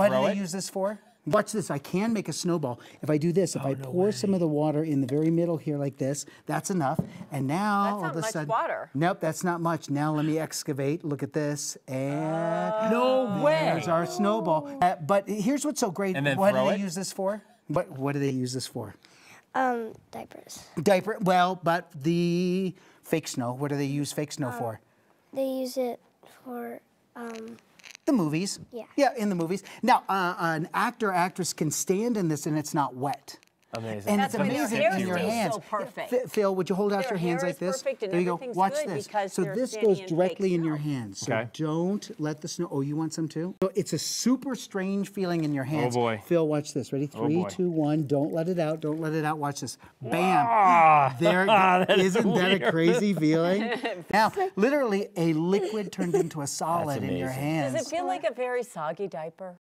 what do throw they it? use this for? Watch this. I can make a snowball. If I do this, Oh, if I pour some of the water in the very middle here like this, that's enough. And now That's all of a much sudden, water. Nope, that's not much. Now let me excavate. Look at this, and No way. there's our snowball. Uh, but here's what's so great. And then what do they it? use this for? What What do they use this for? Um, diapers. Diaper. Well, but the fake snow. What do they use fake Uh, snow for? They use it for um, The movies. Yeah. Yeah, in the movies. Now, uh, an actor actress can stand in this and it's not wet. Amazing. And That's it's why their amazing hair in your hands. so perfect. Phil, would you hold out Their your hands hair like this? perfect and there you go. Watch good this. So this goes directly fake in your hands. So Okay. don't let the snow. Oh, you want some too? So it's a super strange feeling in your hands. Oh, boy. Phil, watch this. Ready? Three, boy. two, one. Don't let it out. Don't let it out. Watch this. Bam. There. it ah, That goes. is Isn't that a crazy feeling? now, literally, a liquid turned into a solid in your amazing. hands. Does it feel like a very soggy diaper?